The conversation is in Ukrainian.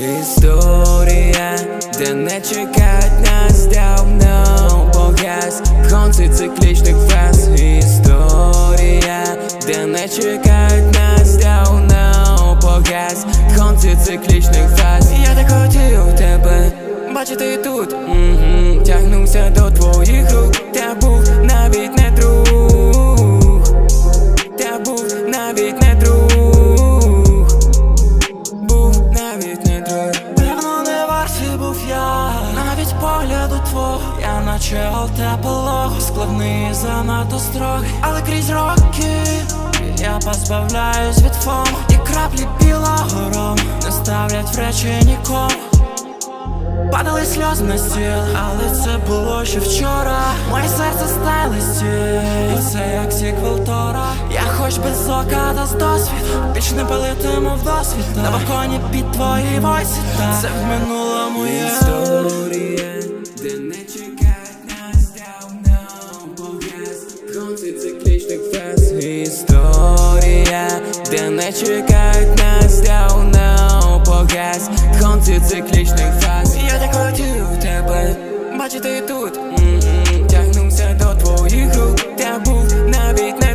Історія, де не чекають нас давно Погас конці циклічних фаз. Історія, де не чекають нас давно Погас конці циклічних фаз. Я так хотів тебе бачити тут. Тягнувся до твоїх рук. Та був навіть не твого. Я наче алтеполог Складний занадто строгий. Але крізь роки Я позбавляюсь від фому І краплі білого рому Не ставлять в речі нікому. Падали сльози на стіл, але це було ще вчора. Моє серце стає листі І це як сіквел Тора. Я хоч без ока з досвіду Більш не палитиму в досвід На балконі під твої войси Це в минулому є від циклічних фраз Історія, де не чекають нас, давно погас Конці циклічних фраз. Я так хотів тебе бачити тут. Тягнувся до твоїх рук. Та був навіть не